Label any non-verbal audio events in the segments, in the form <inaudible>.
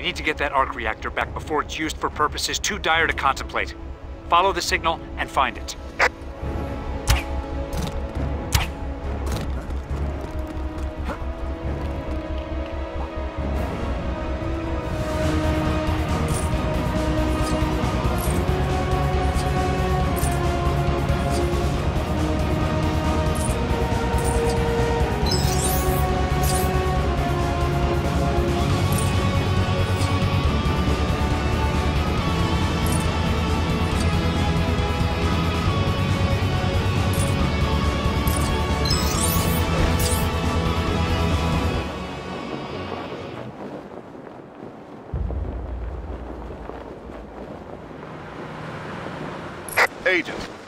We need to get that arc reactor back before it's used for purposes too dire to contemplate. Follow the signal and find it.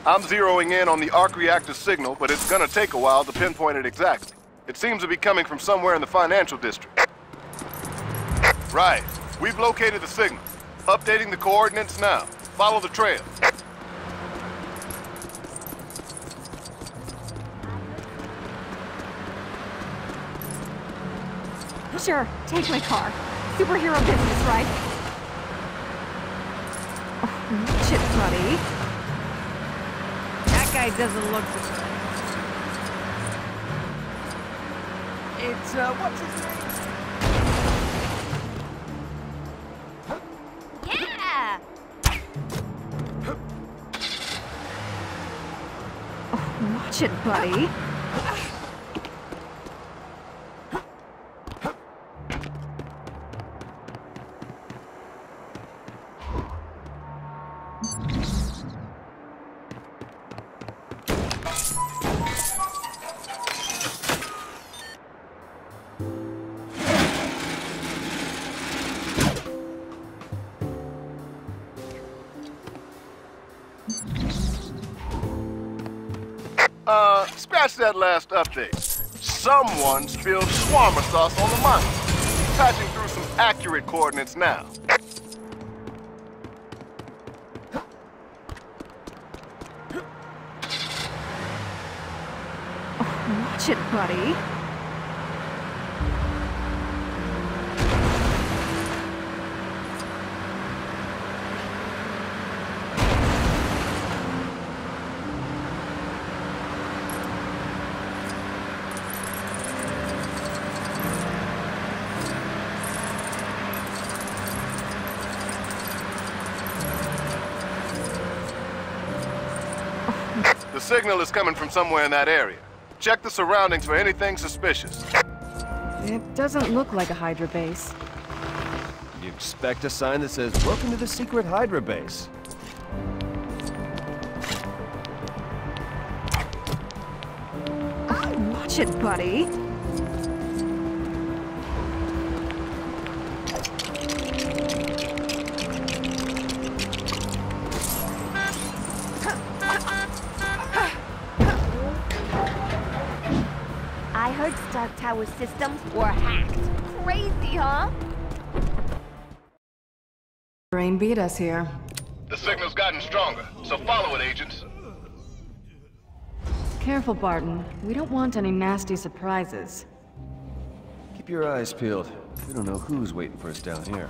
I'm zeroing in on the arc reactor signal, but it's gonna take a while to pinpoint it exactly. It seems to be coming from somewhere in the financial district. Right. We've located the signal. Updating the coordinates now. Follow the trail. Sure, take my car. Superhero business, right? Oh, buddy. That guy doesn't look the same. It's, uh, what's his name? Yeah! Watch it, buddy. Last update. Someone spilled shawarma sauce on the monster. Patching through some accurate coordinates now. Watch it, buddy. The signal is coming from somewhere in that area. Check the surroundings for anything suspicious. It doesn't look like a Hydra base. You expect a sign that says, Welcome to the secret Hydra base. Ah, watch it, buddy. Stark Tower systems were hacked. Crazy, huh? Rain beat us here. The signal's gotten stronger, so follow it, agents. Careful, Barton. We don't want any nasty surprises. Keep your eyes peeled. We don't know who's waiting for us down here.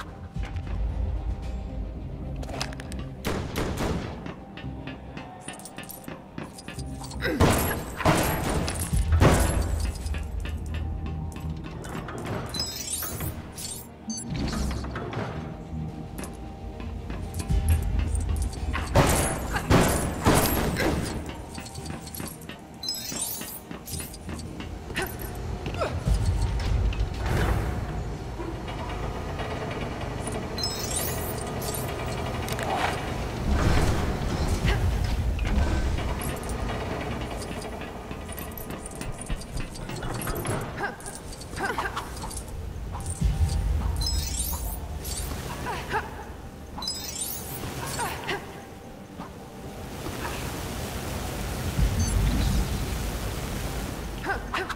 Huh.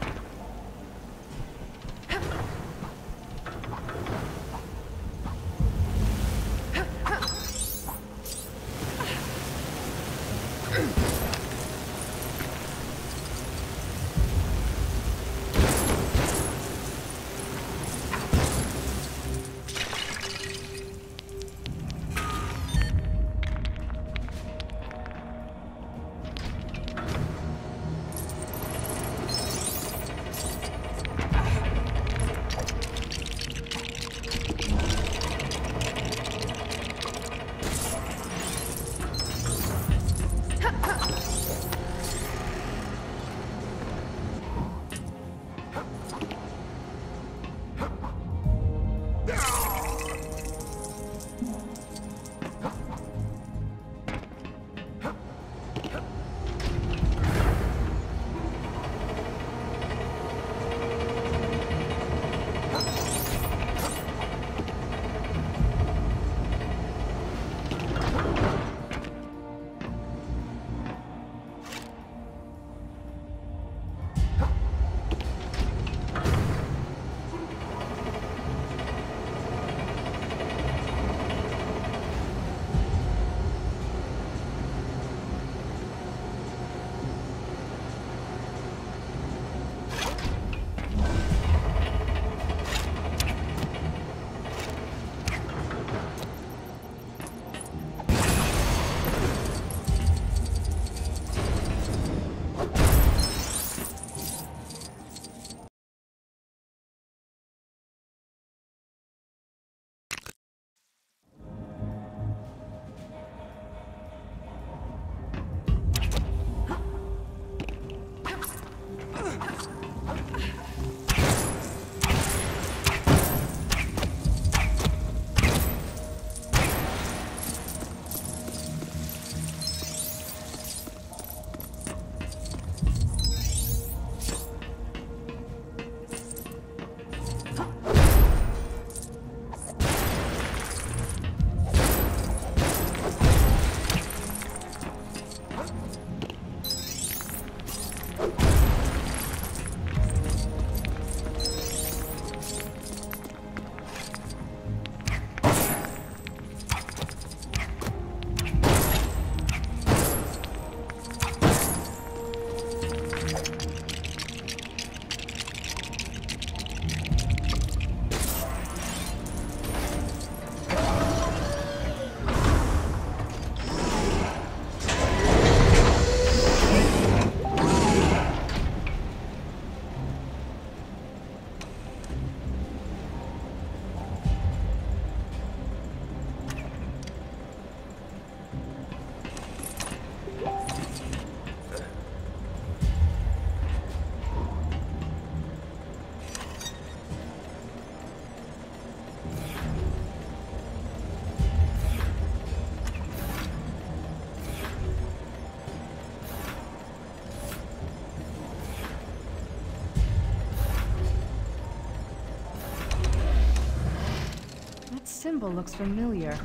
Symbol looks familiar.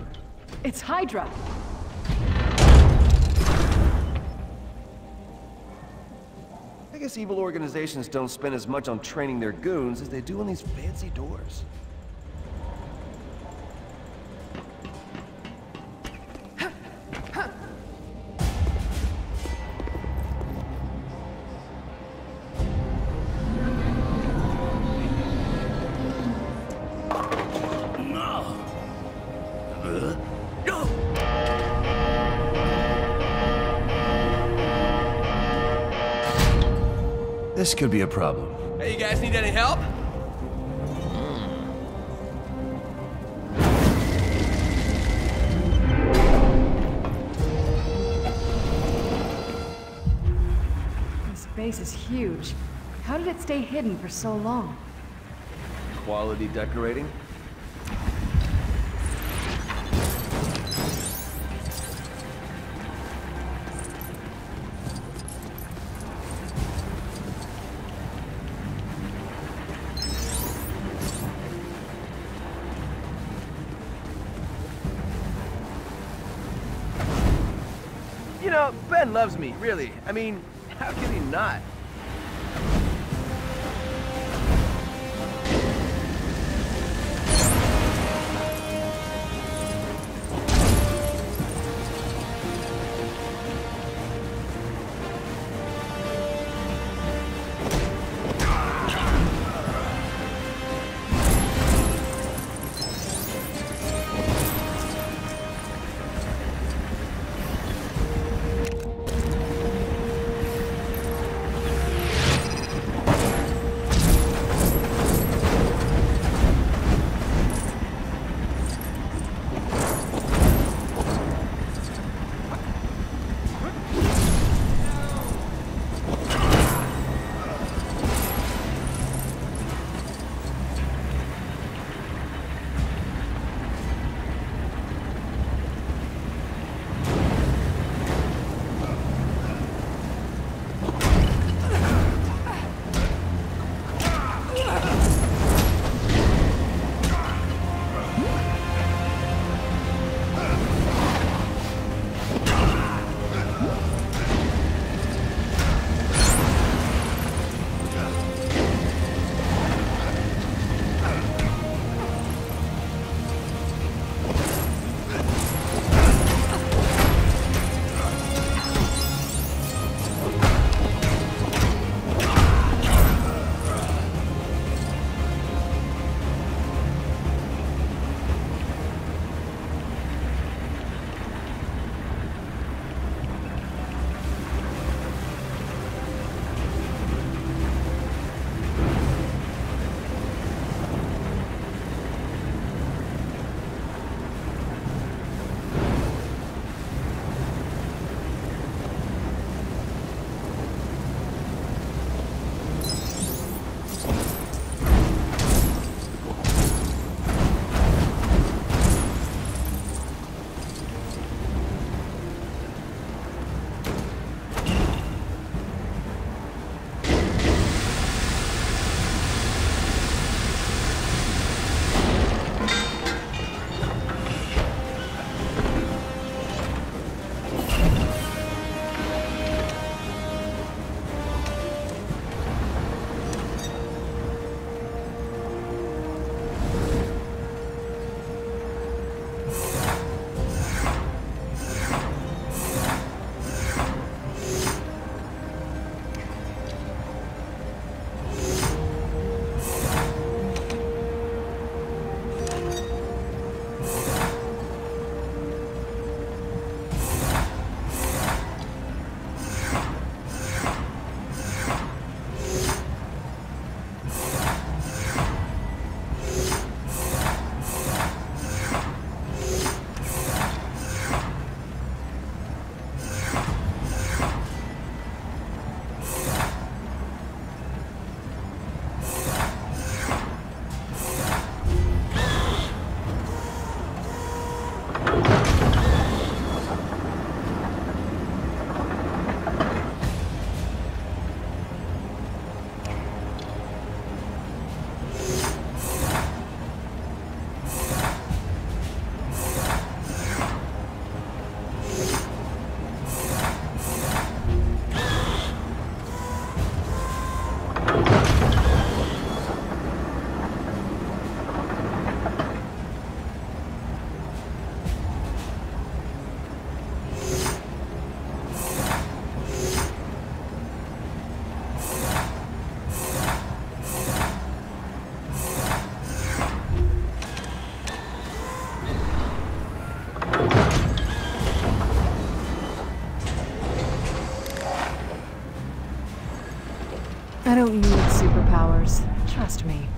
It's Hydra! I guess evil organizations don't spend as much on training their goons as they do on these fancy doors. Could be a problem. Hey, you guys need any help? This base is huge. How did it stay hidden for so long? Quality decorating? Ben loves me, really. I mean, how could he not? Past me.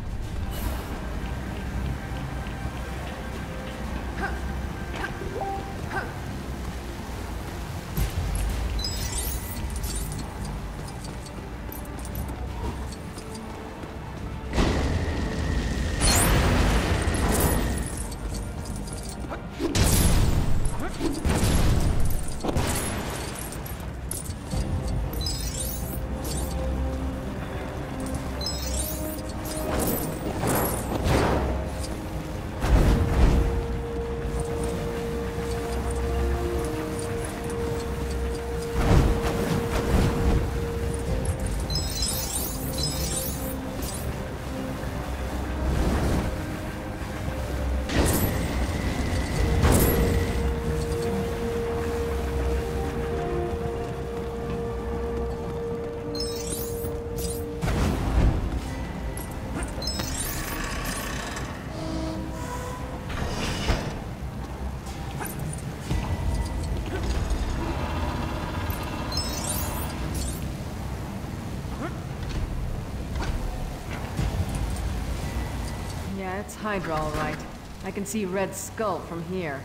Hydra all right. I can see Red Skull from here.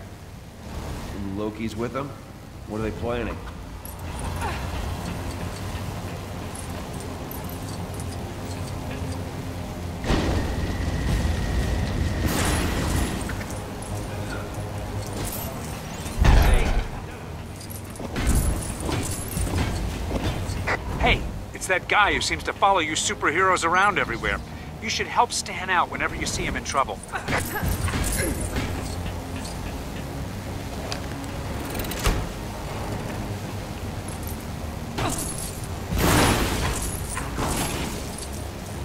Loki's with them? What are they planning? Hey, it's that guy who seems to follow you superheroes around everywhere. You should help Stan out whenever you see him in trouble.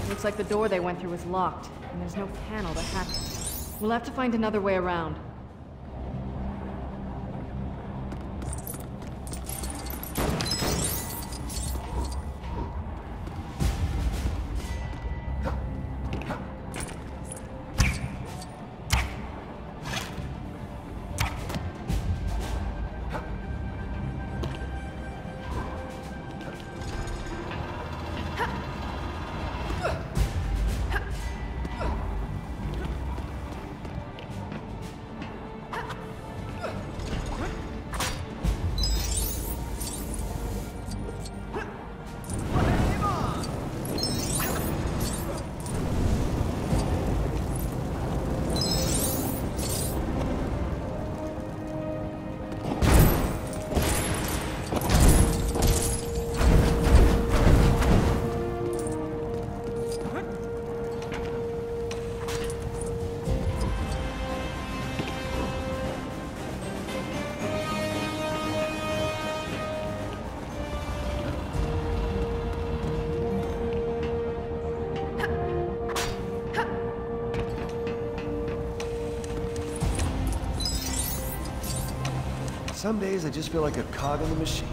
Looks like the door they went through was locked, and there's no panel to hack it. We'll have to find another way around. Some days I just feel like a cog in the machine.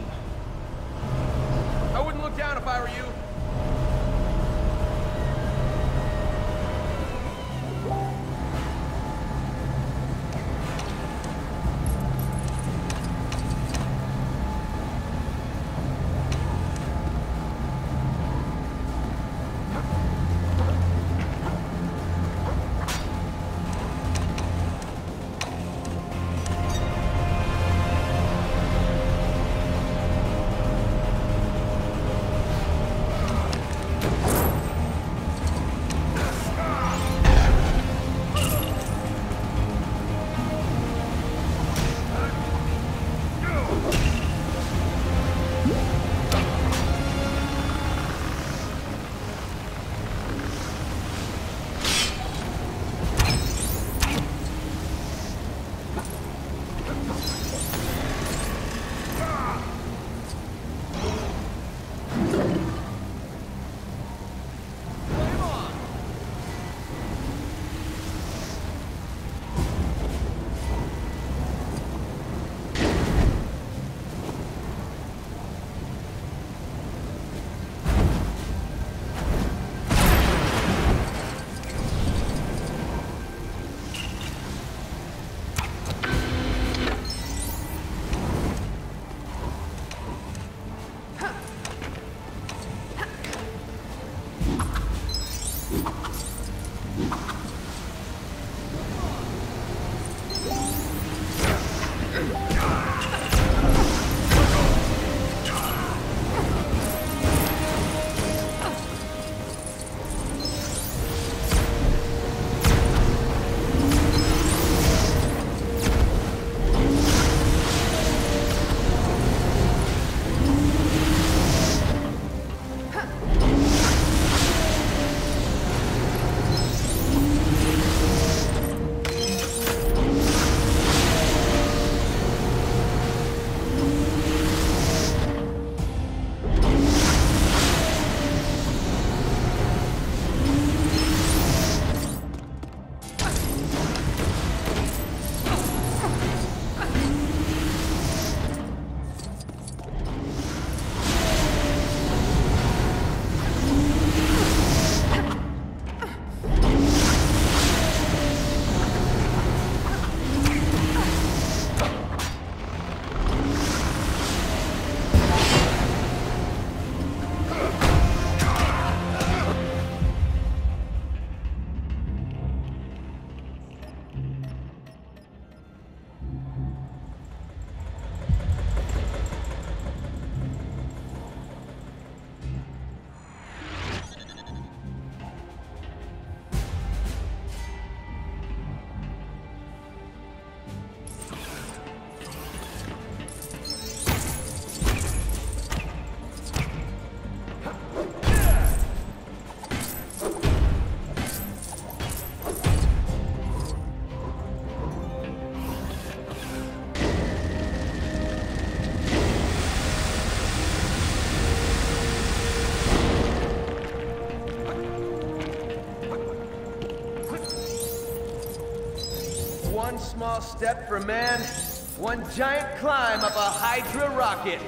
Small step for man, one giant climb up a Hydra rocket.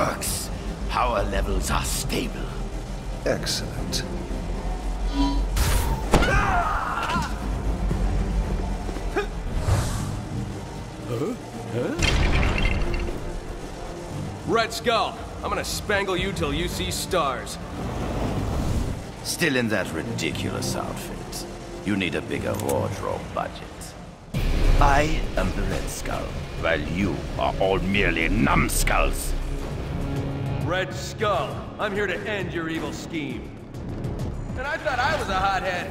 Works. Power levels are stable. Excellent. Red Skull, I'm gonna spangle you till you see stars. Still in that ridiculous outfit. You need a bigger wardrobe budget. I am the Red Skull, while you are all merely numbskulls. Red Skull, I'm here to end your evil scheme. And I thought I was a hothead.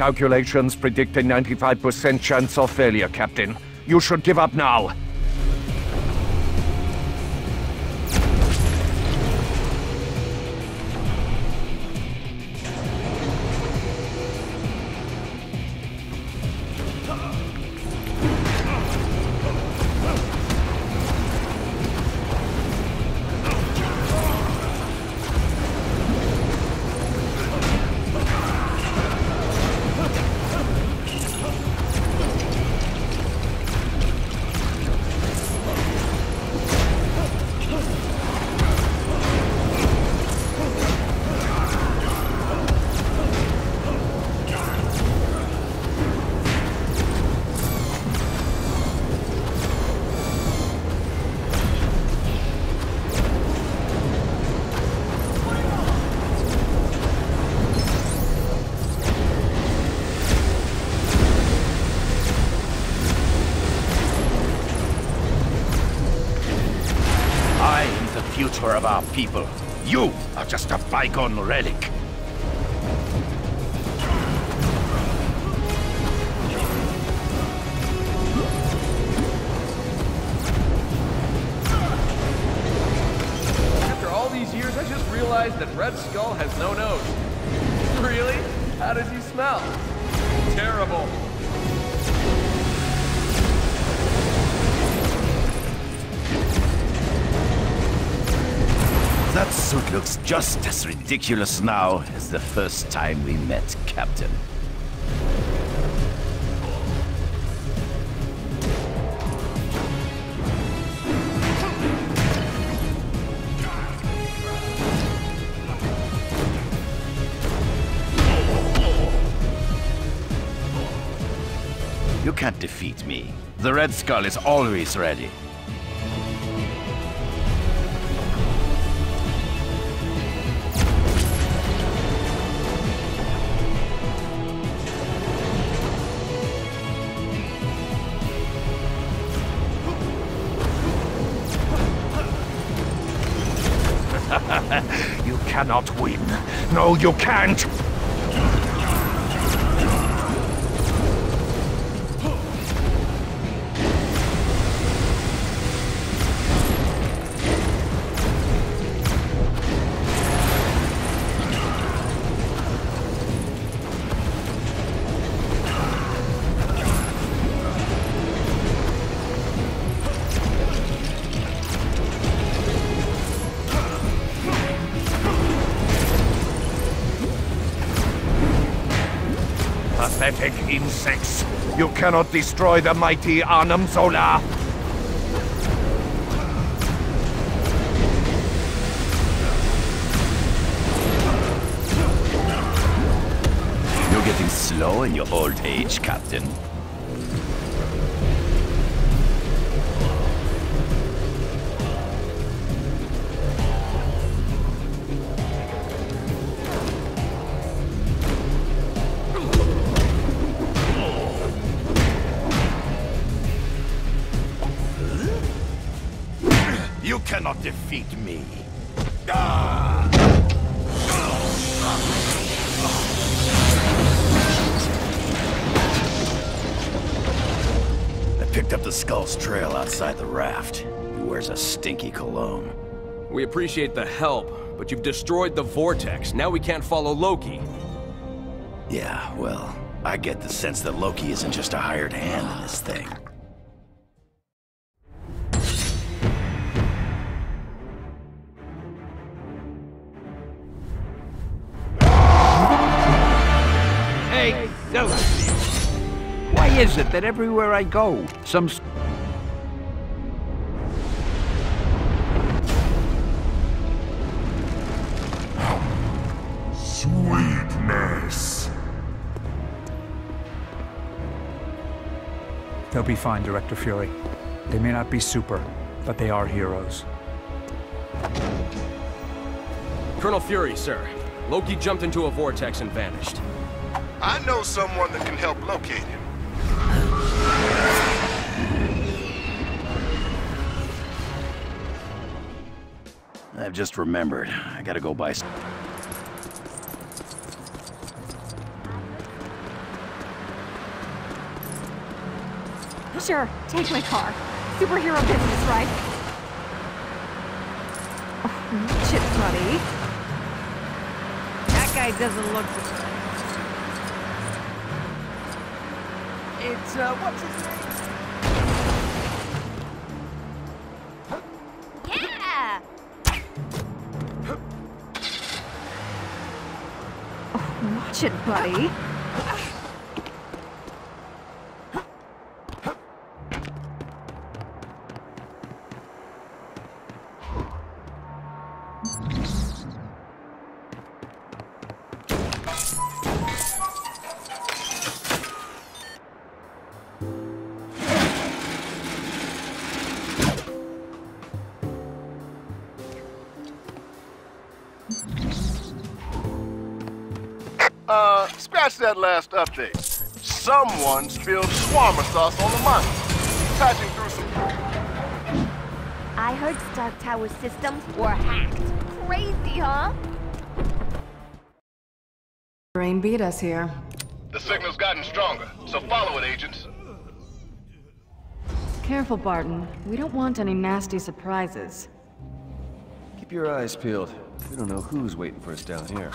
Calculations predict a 95% chance of failure, Captain. You should give up now. People. You are just a bygone relic. After all these years, I just realized that Red Skull has no nose. <laughs> Really? How does he smell? Terrible. Suit looks just as ridiculous now as the first time we met, Captain. You can't defeat me. The Red Skull is always ready. Cannot win. No, you can't! You cannot destroy the mighty Arnim Zola! You're getting slow in your old age, Captain. You cannot defeat me. I picked up the skull's trail outside the raft. He wears a stinky cologne. We appreciate the help, but you've destroyed the Vortex. Now we can't follow Loki. Yeah, well, I get the sense that Loki isn't just a hired hand in this thing. It that everywhere I go, some... Sweetness. They'll be fine, Director Fury. They may not be super, but they are heroes. Colonel Fury, sir. Loki jumped into a vortex and vanished. I know someone that can help locate him. I've just remembered. I gotta go buy some. Sure, take my car. Superhero business, right? Oh, Chips, money. That guy doesn't look... It's, uh, what's his name? It, buddy. Uh, scratch that last update. Someone spilled shawarma sauce on the money. Patching through some... I heard Stark Tower systems were hacked. Crazy, huh? Brain beat us here. The signal's gotten stronger, so follow it, agents. Careful, Barton. We don't want any nasty surprises. Keep your eyes peeled. We don't know who's waiting for us down here.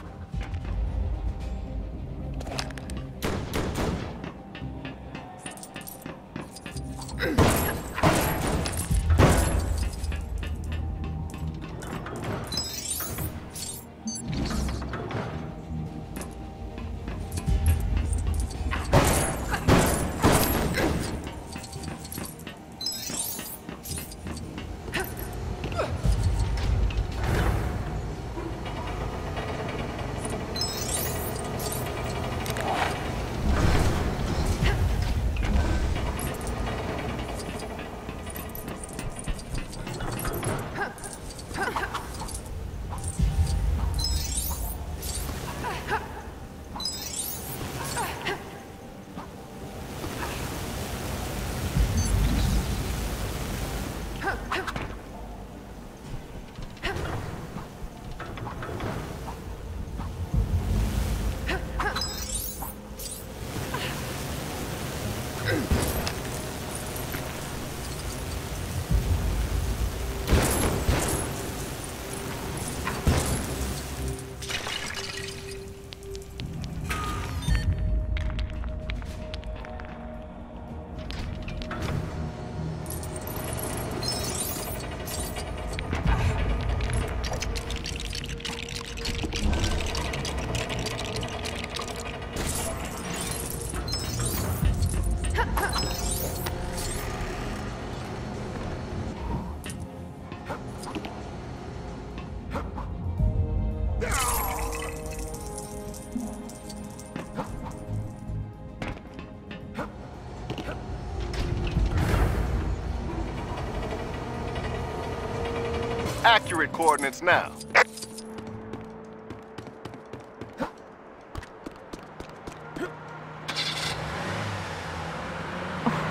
Accurate coordinates now.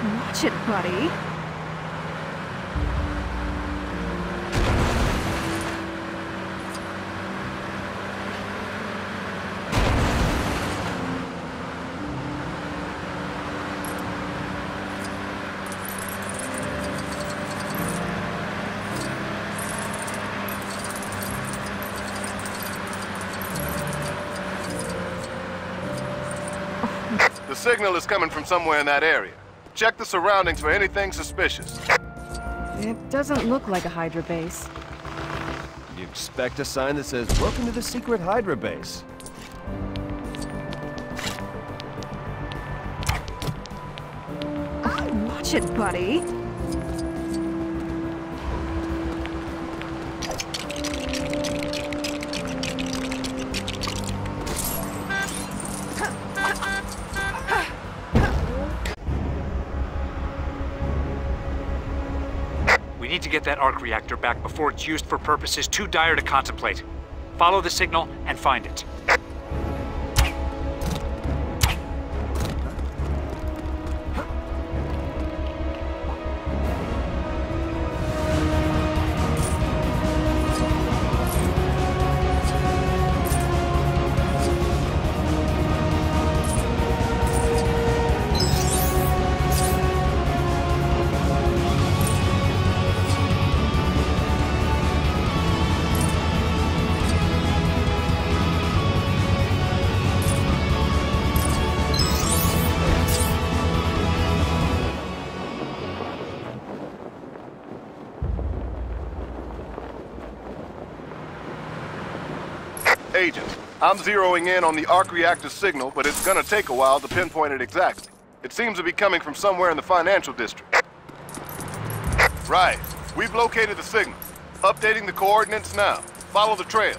Watch it, buddy. The signal is coming from somewhere in that area. Check the surroundings for anything suspicious. It doesn't look like a Hydra base. You expect a sign that says, Welcome to the secret Hydra base. Oh, watch it, buddy. Need to get that arc reactor back before it's used for purposes too dire to contemplate. Follow the signal and find it. I'm zeroing in on the arc reactor signal, but it's gonna take a while to pinpoint it exactly. It seems to be coming from somewhere in the financial district. Right. We've located the signal. Updating the coordinates now. Follow the trail.